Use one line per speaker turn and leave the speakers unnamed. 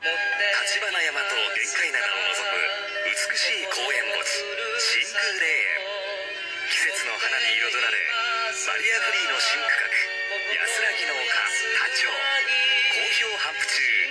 橘山と玄界灘を望む美しい公園墓地新宮霊。園季節の花に彩られバリアフリーの新区画安らぎの丘多町好評頒布中。